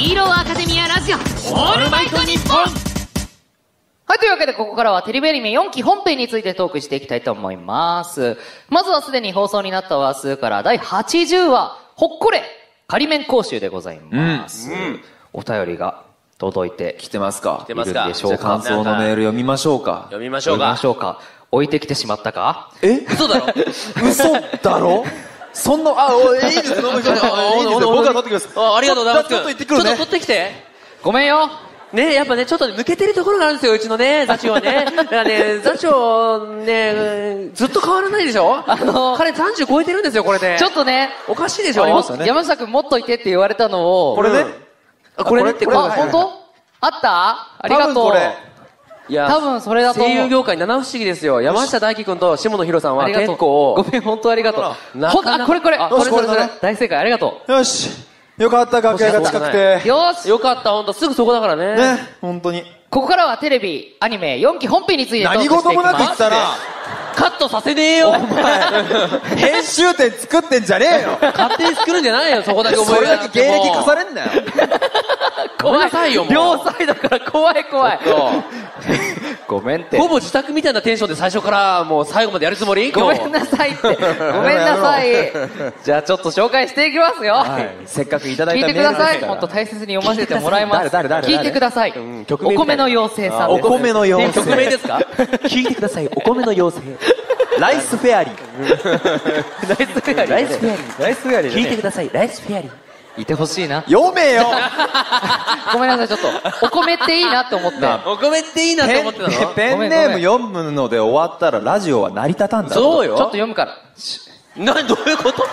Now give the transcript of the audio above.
ヒーローアカデミアラジオオールマイトニッポン。はい、というわけでここからはテレビアニメ4期本編についてトークしていきたいと思います。まずはすでに放送になった話数から第80話、ほっこれ仮面講習でございます。お便りが届いて来てますか？てますか？でしょうか？じゃあ感想のメール読みましょうか？読みましょう読みまかしょうか？置いてきてしまったか？え？嘘だろ？嘘だろ？そんな、あ、おいいです、飲む人。いいです僕は取ってきます。あありがとうございますちょっと行ってくるねちょっと取ってきてごめんよねやっぱねちょっと抜けてるところがあるんですようちのね座長はねだからね座長ねずっと変わらないでしょあの彼30超えてるんですよこれでちょっとね、おかしいでしょね山下くん持っといてって言われたのを、これね。あこれねってあ、これはい本当あったありがとう。いや多分それだと思う声優業界七不思議ですよ山下大輝君と下野紘さんはありがとう。結構ごめん、本当ありがとう。ほんなかなこれこれ。あこれそれそれ。大正解、ありがとよし。よかった、楽屋が近くて。う。よーしよかった本当すぐそこだからねね、本当に。ここからはテレビ、アニメ、4期本編について何。事もなく言ったら、カットさせねえよ編集点作ってんじゃねえよ。勝手に作るんじゃないよそこだけ覚えそれだけ芸歴化されれんだよ。ごめんなさいよもう両サイドから怖い怖い。ごめんって。ほぼ自宅みたいなテンションで最初からもう最後までやるつもり？ごめんなさいって。ごめんなさい。じゃあちょっと紹介していきますよ。はい。せっかくいただい聞いたてください。メールですから本当大切に読ませてもらいます。誰誰誰聞いてください。んお米の妖精さんお。米の妖精。曲名ですか？聞いてくださいお米の妖精ライスフェアリー。ナイスフェアリーライスフェアリーライスフェアリー聞いてくださいライスフェアリーいてほしいな。読めよ ごめんなさい、ちょっと。お米っていいなって思って。お米っていいなってペ思ってたの？ンペンネーム読むので終わったらラジオは成り立たんだろそうよちょっと読むから。などういうこと？